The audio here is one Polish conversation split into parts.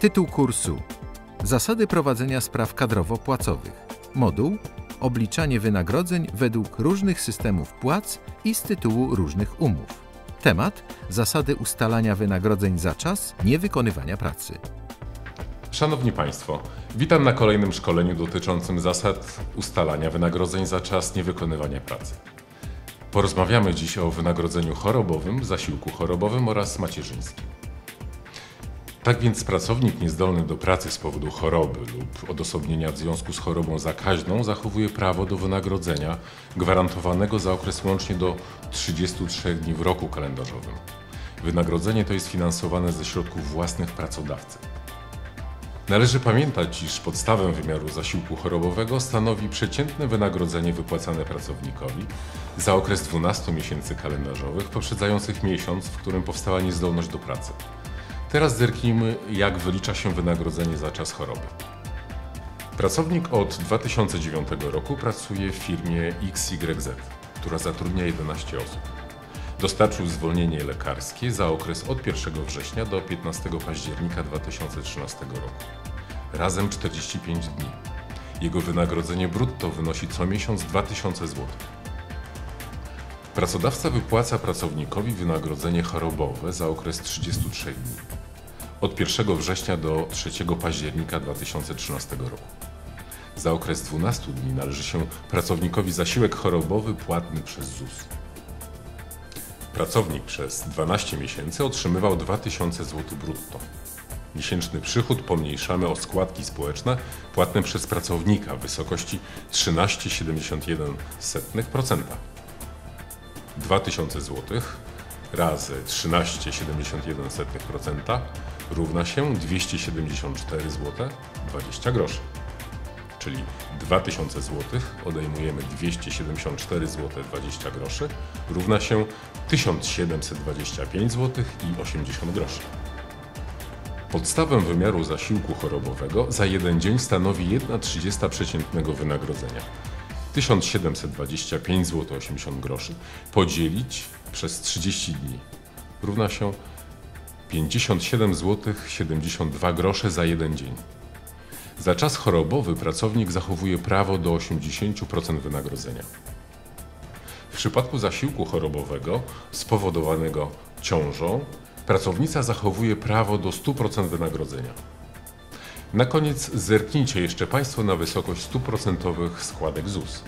Tytuł kursu: Zasady prowadzenia spraw kadrowo-płacowych. Moduł: Obliczanie wynagrodzeń według różnych systemów płac i z tytułu różnych umów. Temat: Zasady ustalania wynagrodzeń za czas niewykonywania pracy. Szanowni Państwo, witam na kolejnym szkoleniu dotyczącym zasad ustalania wynagrodzeń za czas niewykonywania pracy. Porozmawiamy dziś o wynagrodzeniu chorobowym, zasiłku chorobowym oraz macierzyńskim. Tak więc pracownik niezdolny do pracy z powodu choroby lub odosobnienia w związku z chorobą zakaźną zachowuje prawo do wynagrodzenia gwarantowanego za okres łącznie do 33 dni w roku kalendarzowym. Wynagrodzenie to jest finansowane ze środków własnych pracodawcy. Należy pamiętać, iż podstawę wymiaru zasiłku chorobowego stanowi przeciętne wynagrodzenie wypłacane pracownikowi za okres 12 miesięcy kalendarzowych poprzedzających miesiąc, w którym powstała niezdolność do pracy. Teraz zerknijmy, jak wylicza się wynagrodzenie za czas choroby. Pracownik od 2009 roku pracuje w firmie XYZ, która zatrudnia 11 osób. Dostarczył zwolnienie lekarskie za okres od 1 września do 15 października 2013 roku. Razem 45 dni. Jego wynagrodzenie brutto wynosi co miesiąc 2000 zł. Pracodawca wypłaca pracownikowi wynagrodzenie chorobowe za okres 33 dni. Od 1 września do 3 października 2013 roku. Za okres 12 dni należy się pracownikowi zasiłek chorobowy płatny przez ZUS. Pracownik przez 12 miesięcy otrzymywał 2000 zł brutto. Miesięczny przychód pomniejszamy o składki społeczne płatne przez pracownika w wysokości 13,71%. 2000 zł razy 13,71% równa się 274 zł 20 groszy. Czyli 2000 zł odejmujemy 274 zł 20 groszy równa się 1725 zł i 80 groszy. Podstawę wymiaru zasiłku chorobowego za jeden dzień stanowi 1,30 przeciętnego wynagrodzenia. 1725 zł 80 groszy podzielić przez 30 dni równa się 57 zł 72 grosze za jeden dzień. Za czas chorobowy pracownik zachowuje prawo do 80% wynagrodzenia. W przypadku zasiłku chorobowego spowodowanego ciążą pracownica zachowuje prawo do 100% wynagrodzenia. Na koniec zerknijcie jeszcze Państwo na wysokość 100% składek ZUS.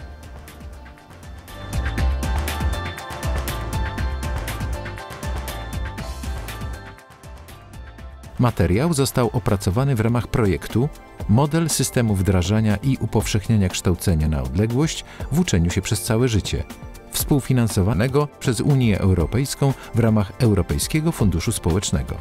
Materiał został opracowany w ramach projektu Model systemu wdrażania i upowszechniania kształcenia na odległość w uczeniu się przez całe życie, współfinansowanego przez Unię Europejską w ramach Europejskiego Funduszu Społecznego.